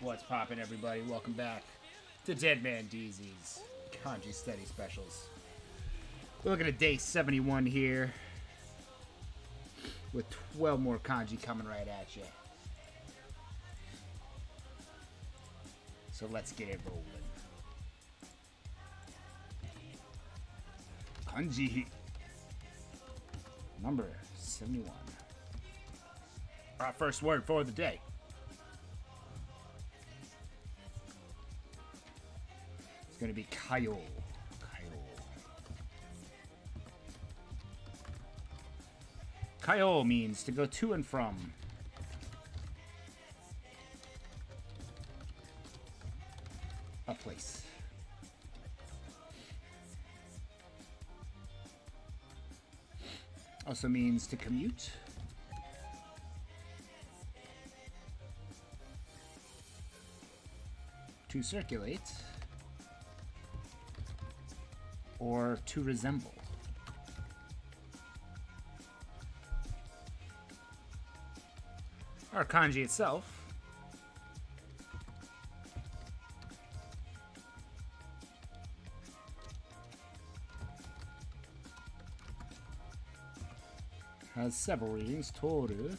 What's poppin', everybody? Welcome back to Dead Man DZ's Kanji Study Specials. We're looking at day 71 here with 12 more kanji coming right at you. So let's get it rolling. Kanji number 71. Our first word for the day. It's going to be Kayo. Kayo. Kayo means to go to and from. A place. Also means to commute. To circulate. Or to resemble. Our kanji itself has several readings. Toru.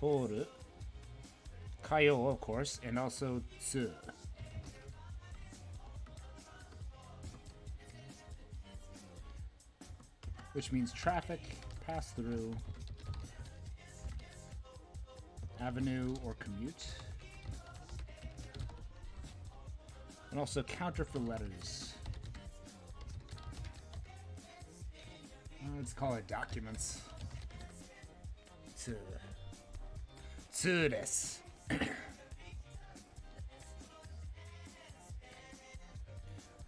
Toru. Kayo, of course, and also Tsu. Which means traffic, pass through, avenue, or commute. And also counter for letters. Let's call it documents. To to this.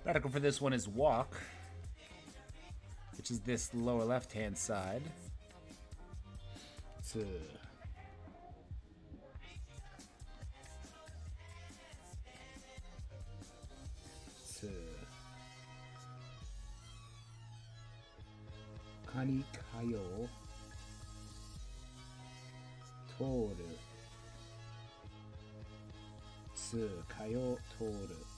Article for this one is walk, is this lower left hand side. It's, uh, it's, Toru Tsu Toru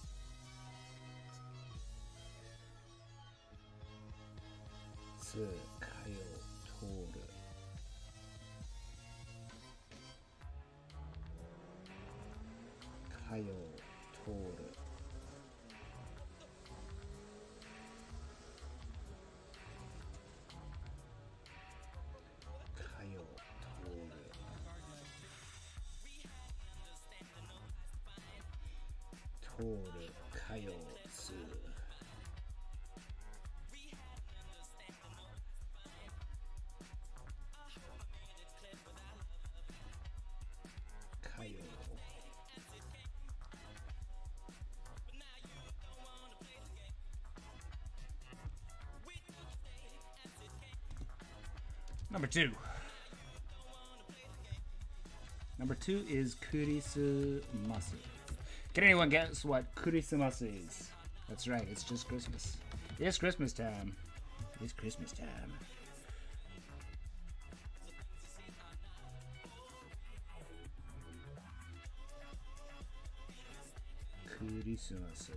はよ通る。通よ通る。通る。かよ Number two. Number two is Kurisumasu. Can anyone guess what Kurisumasu is? That's right, it's just Christmas. It's Christmas time. It's Christmas time. Kurisumasu.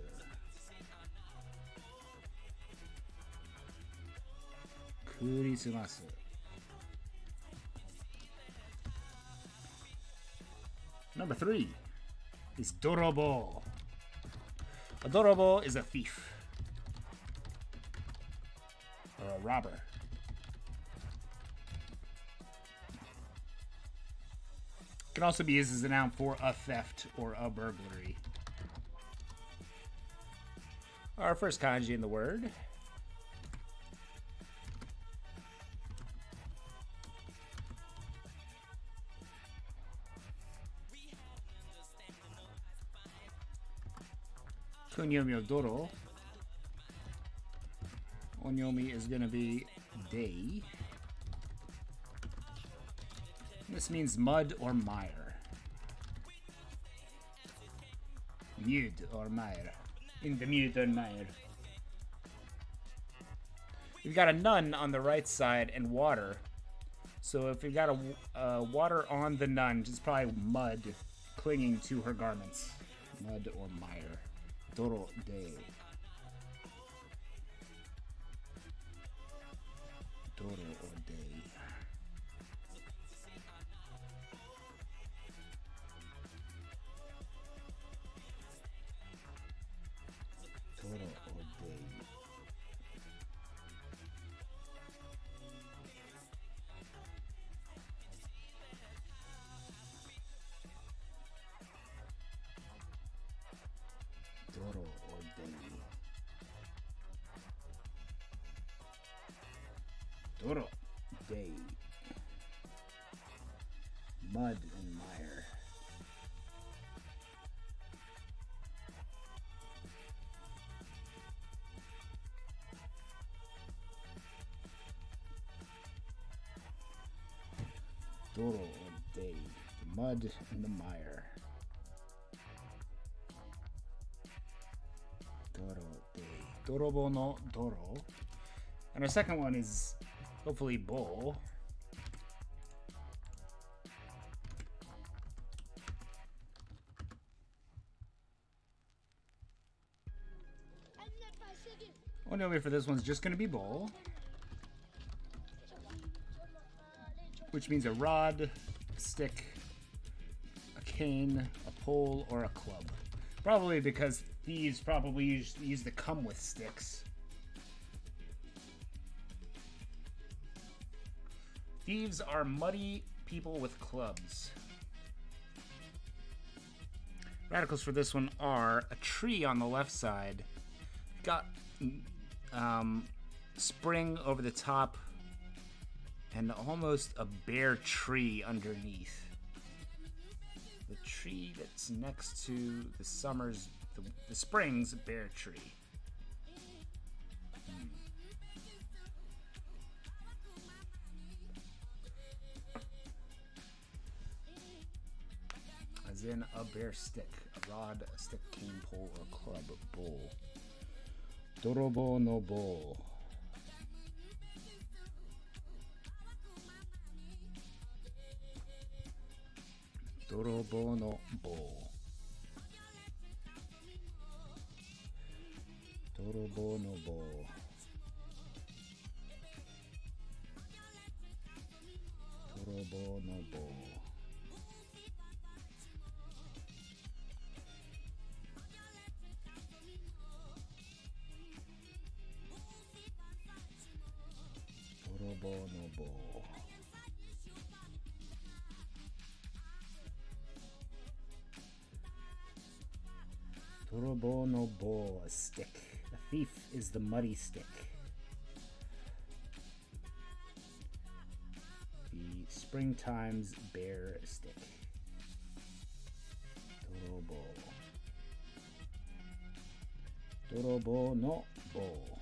Kurisumasu. Number three is Dorobo. A Dorobo is a thief. Or a robber. Can also be used as a noun for a theft or a burglary. Our first kanji in the word. Kunyomi. Onyomi is going to be day. This means mud or mire. Mud or mire. In the mud or mire. We've got a nun on the right side and water. So if we've got a water on the nun, it's probably mud clinging to her garments. Mud or mire. Doro de. Doro or Doro Dei. Mud and mire. Doro or Dei. The mud and the mire. Doro de Dorobo no Doro. And our second one is hopefully bull. Bo. Only for this one's just going to be Bo. Which means a rod, stick, a cane, a pole, or a club. Probably because thieves probably use, use the come with sticks. Thieves are muddy people with clubs. Radicals for this one are a tree on the left side, got um, spring over the top, and almost a bare tree underneath the tree that's next to the summer's the, the spring's bare tree. In a bare stick, a rod, a stick, cane, pole, or club, bo. Dorobo no bo. Dorobo no bo. Dorobo no bo. Dorobo no bo. Dorobo no bo, a stick. A thief is the muddy stick. The springtime's bare stick. Dorobo. Dorobo no bo.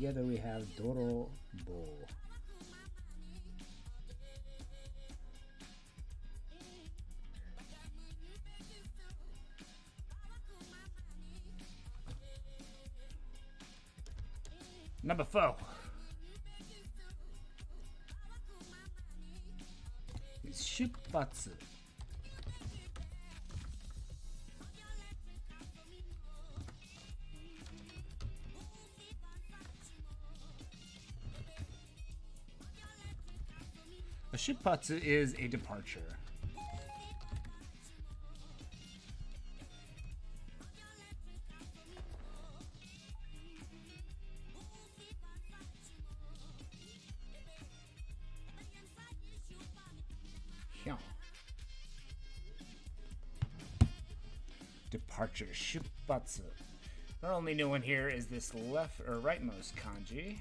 Together we have Doro bo. Number four. is Shupatsu. Is a departure. Yeah. Departure shipatsu. Our only new one here is this left or rightmost kanji.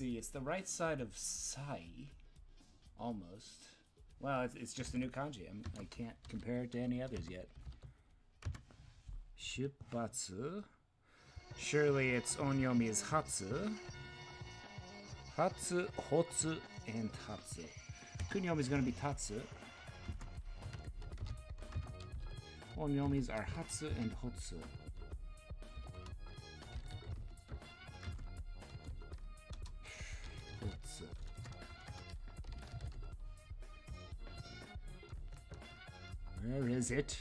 See, it's the right side of Sai. Almost. Well, it's, it's just a new kanji. I'm, I can't compare it to any others yet. Shipatsu. Surely it's Onyomi's Hatsu. Hatsu, Hotsu, and Tatsu. Kunyomi's gonna be Tatsu. Onyomi's are Hatsu and. Hotsu. Is it?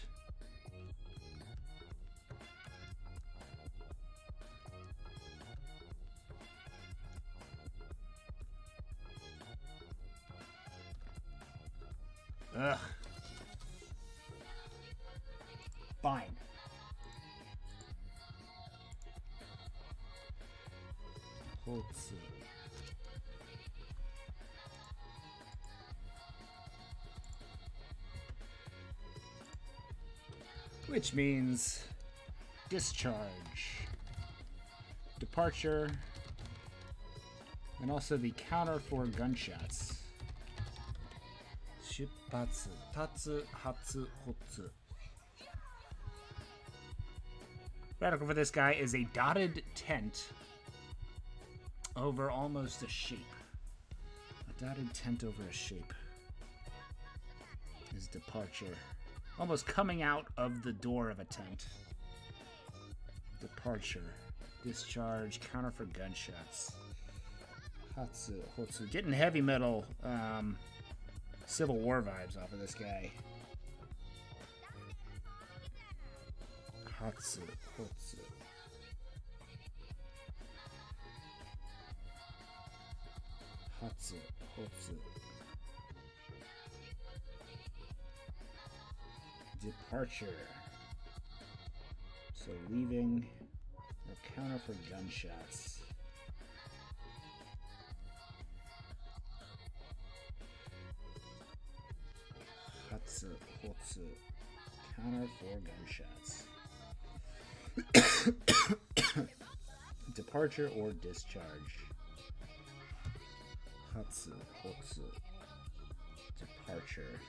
Ugh. Fine. Hotsu. Uh, which means discharge, departure, and also the counter for gunshots. Shippatsu, tatsu, hatsu, hotsu. Radical for this guy is a dotted tent over almost a shape. A dotted tent over a shape is departure. Almost coming out of the door of a tent. Departure. Discharge. Counter for gunshots. Hatsu, Hotsu. Getting heavy metal um, Civil War vibes off of this guy. Hatsu, Hotsu. Hatsu, Hotsu. Departure. So leaving counter for gunshots. Hatsu, Hotsu. Counter for gunshots. Departure or discharge. Hatsu, Hotsu. Departure.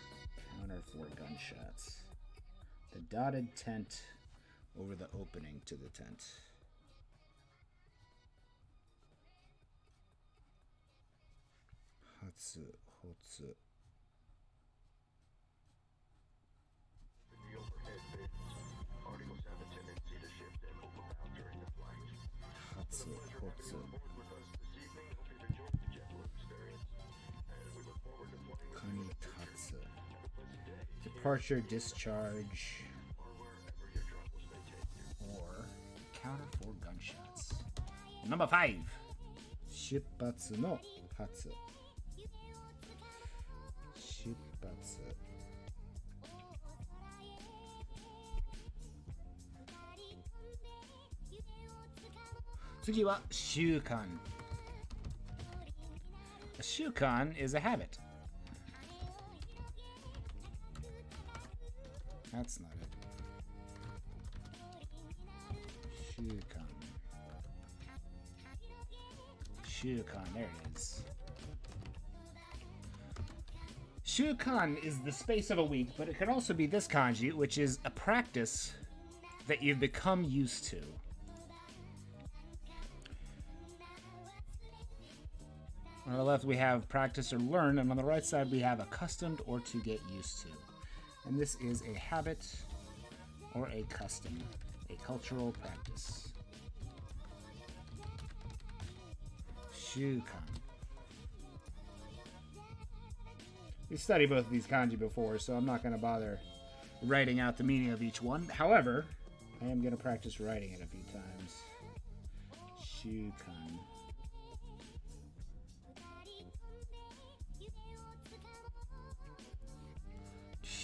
Counter for gunshots. The dotted tent over the opening to the tent. Hatsu, Hotsu. departure, discharge, or counter for gunshots. Number five, Shipatsu no Hatsu. Shukan. A shukan is a habit. That's not it. Shukan. Shukan, there it is. Shukan is the space of a week, but it can also be this kanji, which is a practice that you've become used to. On the left, we have practice or learn, and on the right side, we have accustomed or to get used to. And this is a habit or a custom, a cultural practice. 習慣 We studied both of these kanji before, so I'm not going to bother writing out the meaning of each one. However, I am going to practice writing it a few times. Shukan.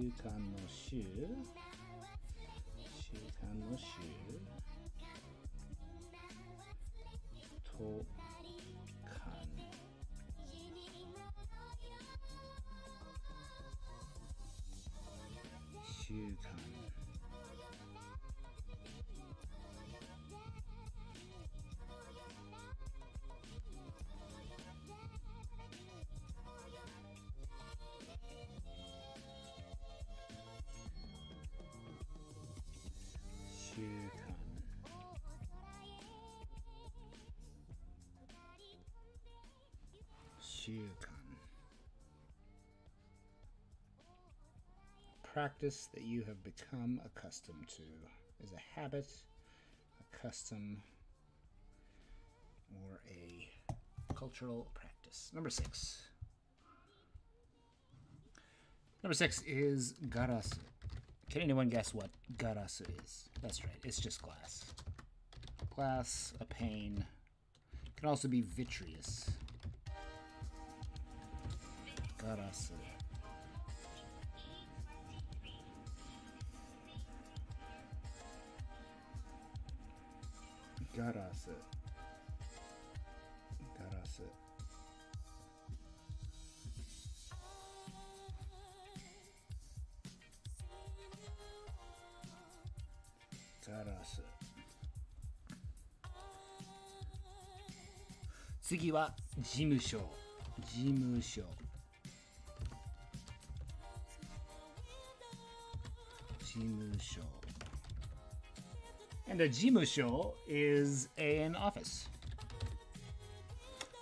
Shukan no shu. Shukan の週習慣 practice that you have become accustomed to is a habit, a custom, or a cultural practice. Number six. Number six is garasu. Can anyone guess what garasu is? That's right, it's just glass. Glass, a pane, can also be vitreous. ガラスガラスガラスガラス次は事務所。事務所。Jimusho. And a Jimusho is an office.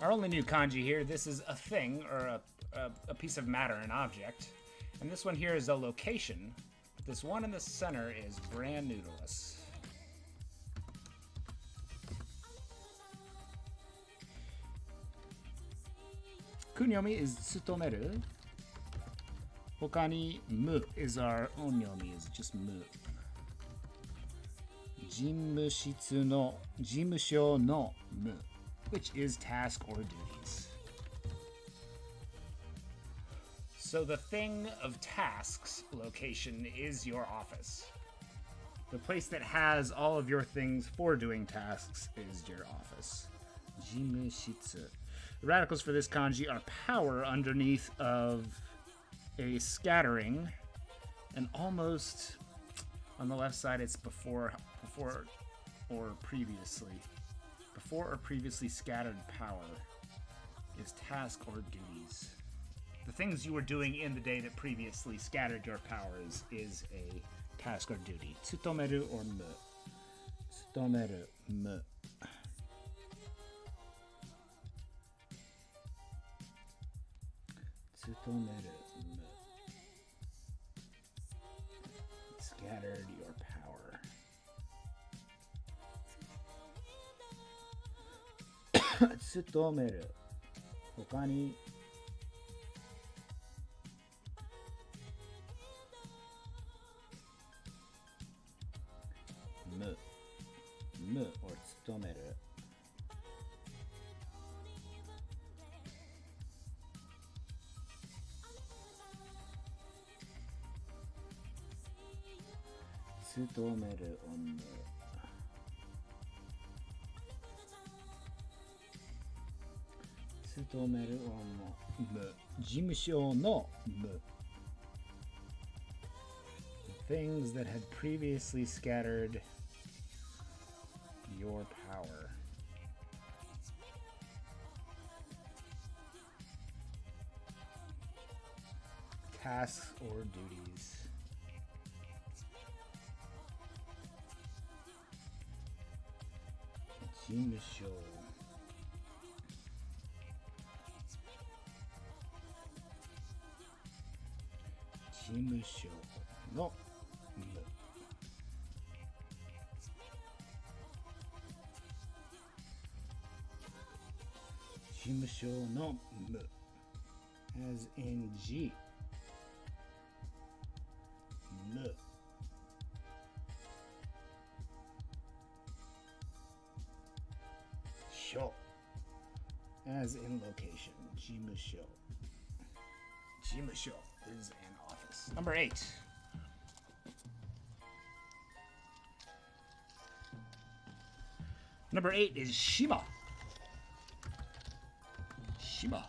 Our only new kanji here, this is a thing, or a, a, a piece of matter, an object. And this one here is a location. This one in the center is brand new to us. Kunyomi is Tsutomeru, Hokani mu is our onyomi, is just mu. 事務室の事務所の無 which is task or duties. So the thing of tasks location is your office. The place that has all of your things for doing tasks is your office. 事務室 The radicals for this kanji are power underneath of a scattering and almost on the left side it's before before or previously before or previously scattered power is task or duties. The things you were doing in the day that previously scattered your powers is a task or duty. Tsutomeru or mu tsutomeru mu tsutomeru shattered your power. tsutomeru. 他に 勤める on む勤める on む事務所のむ things that had previously scattered your power. Tasks or duties. いいんですよ。事務所の。無事務所の無 as in G Jimusho. show is an office. Number eight. Number eight is Shima. Shima.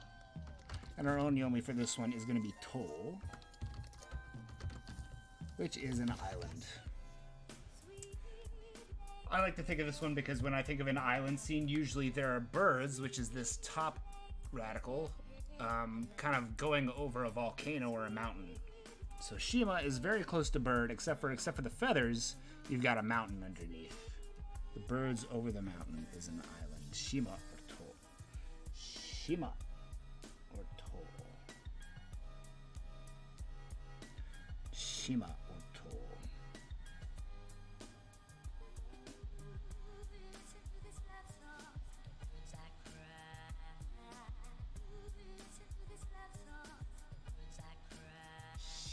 And our onyomi for this one is going to be Toll, which is an island. I like to think of this one because when I think of an island scene, usually there are birds, which is this top radical, um, kind of going over a volcano or a mountain. So Shima is very close to bird, except for except for the feathers, you've got a mountain underneath. The birds over the mountain is an island. Shima or Toll. Shima or Toll. Shima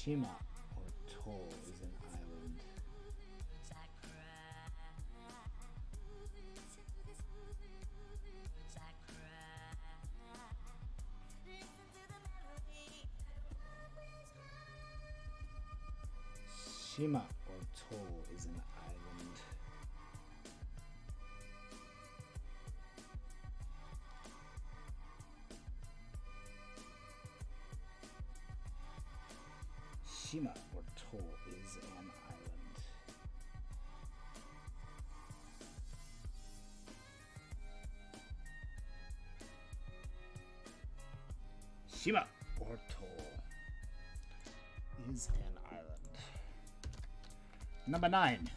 Shima or Toll is an island. Shima Shima or Toll is an island. Shima or Toll is an island. Number nine.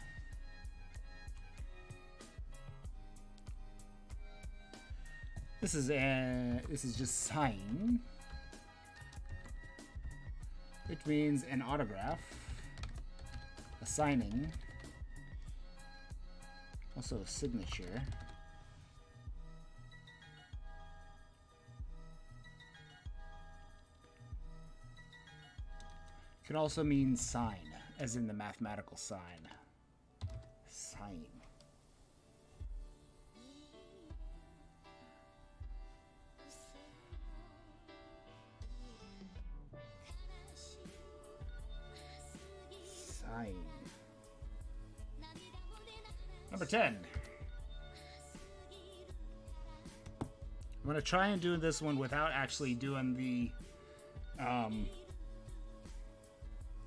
This is a this is just sign. Which means an autograph, a signing, also a signature. Can also mean sign, as in the mathematical sign. Sign. Sign. Number 10. I'm going to try and do this one without actually doing the um,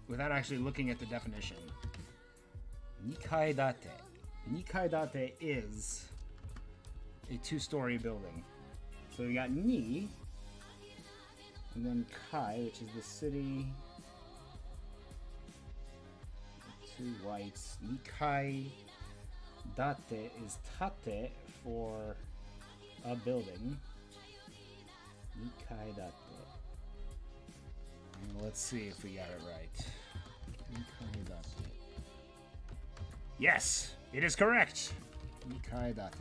without actually looking at the definition. Nikaidate. Nikaidate is a two-story building. So we got ni, and then kai, which is the city. Two whites. Nikai date is tate for a building. Nikai date. Let's see if we got it right. Nikai date. Yes, it is correct. Nikai date.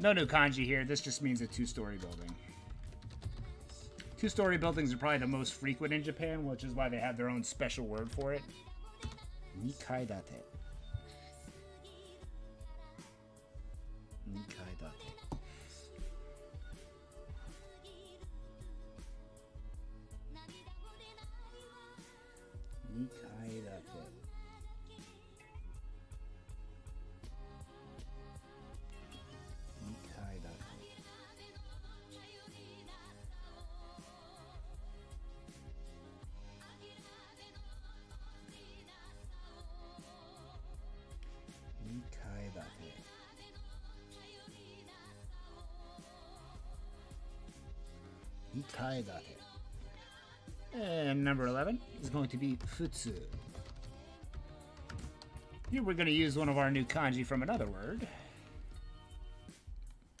No new kanji here. This just means a two-story building. Two-story buildings are probably the most frequent in Japan, which is why they have their own special word for it. Nikai date. Nikai And number 11 is going to be futsu. Here we're going to use one of our new kanji from another word.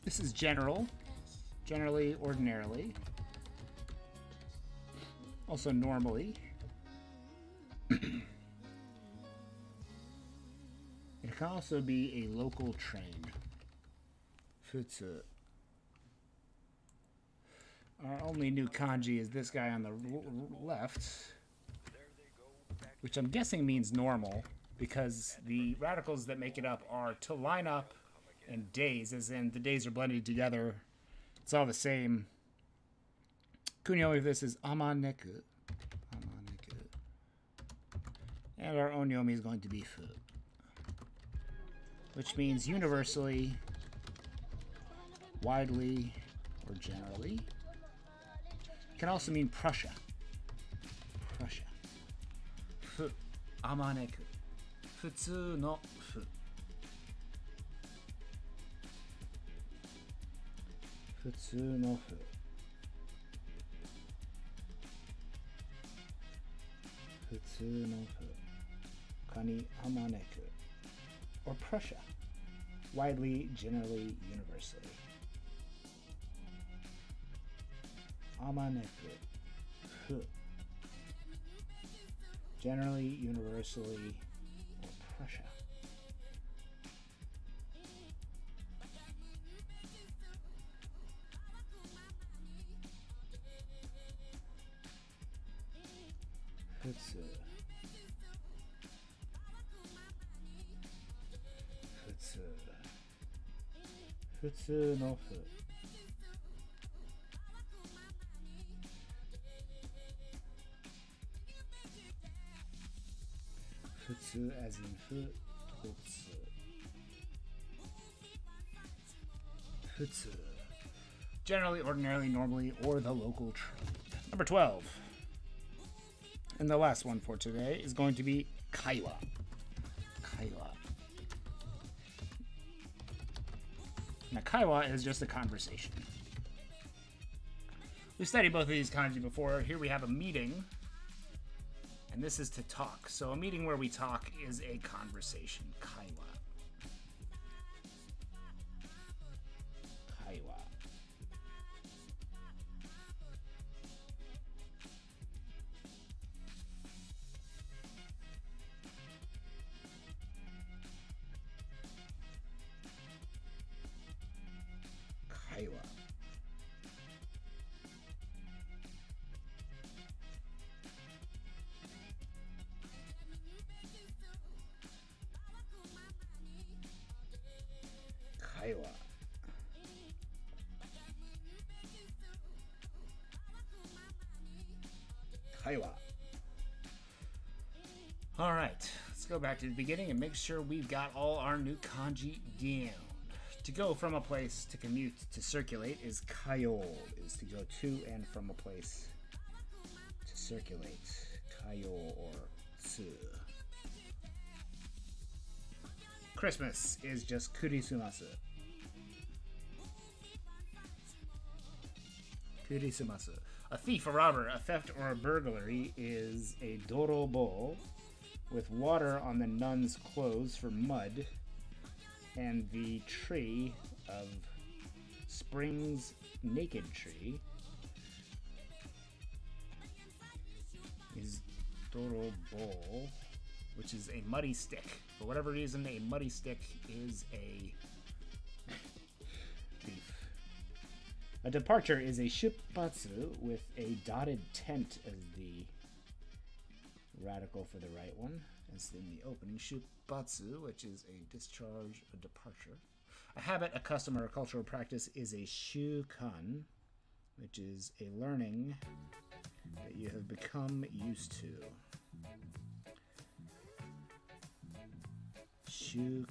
This is general, generally, ordinarily. Also normally. it can also be a local train. Futsu. Our only new kanji is this guy on the left, which I'm guessing means normal because the radicals that make it up are to line up and days, as in the days are blended together. It's all the same. Kunyo, if this is Amaneku. Amaneku. And our onyomi is going to be Fu. Which means universally widely or generally can also mean Prussia. Prussia. Fu. Amaneku. Futsu no fu. Futsu no fu. Futsu no fu. Kani amaneku. Or Prussia. Widely, generally, universally. Amanete. Generally, universally, or Prussia. Futsu. Uh, Futsu. Uh, Futsu no fu. Futsu as in fu, totsu. Euh, Futsu. Euh, generally, ordinarily, normally, or the local. Number 12. And the last one for today is going to be Kaiwa. Kaiwa. Now, Kaiwa is just a conversation. We've studied both of these kanji before. Here we have a meeting and this is to talk. So a meeting where we talk is a conversation. Kaiwa. Kaiwa. All right, let's go back to the beginning and make sure we've got all our new kanji down. To go from a place to commute to circulate is kayo, is to go to and from a place to circulate. Kayo or tsu. Christmas is just kurisumasu. Kurisumasu. A thief, a robber, a theft, or a burglary is a dorobo with water on the nun's clothes for mud and the tree of Spring's naked tree is dorobo, which is a muddy stick. For whatever reason, a muddy stick is a A departure is a shipatsu with a dotted tent as the radical for the right one, as in the opening shipatsu, which is a discharge, a departure. A habit, a custom, or a cultural practice is a shukan, which is a learning that you have become used to. Shukan.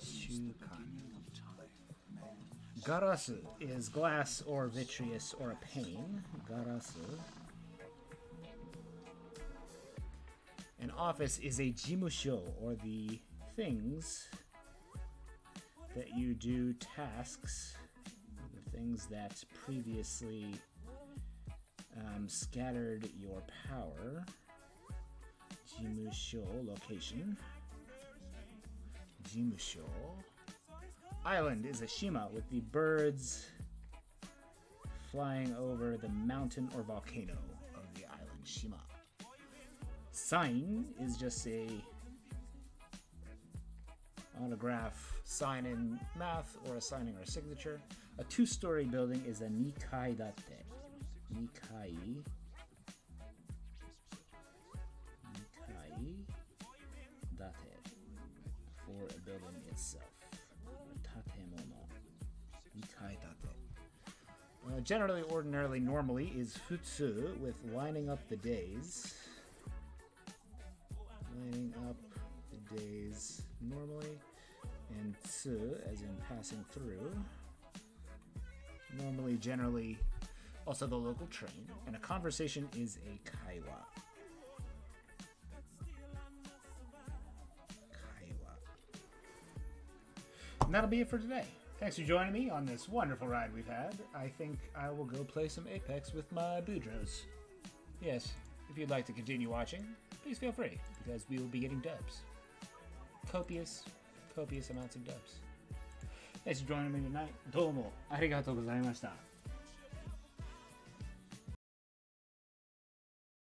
Shukan. Garasu is glass or vitreous or a pane. Garasu. An office is a jimusho or the things that you do tasks, the things that previously um, scattered your power. Jimusho location. Jimusho. Island is a shima with the birds flying over the mountain or volcano of the island shima. Sign is just a autograph sign in math or a signing or a signature. A two-story building is a nikai date. Nikai. Nikai date for a building itself. Uh, generally, ordinarily, normally is futsu with lining up the days. Lining up the days normally. and tsu as in passing through. Normally, generally, also the local train. And a conversation is a kaiwa. Kaiwa. And that'll be it for today. Thanks for joining me on this wonderful ride we've had. I think I will go play some Apex with my Boudros. Yes, if you'd like to continue watching, please feel free, because we will be getting dubs. Copious, copious amounts of dubs. Thanks for joining me tonight. Domo arigatou gozaimashita.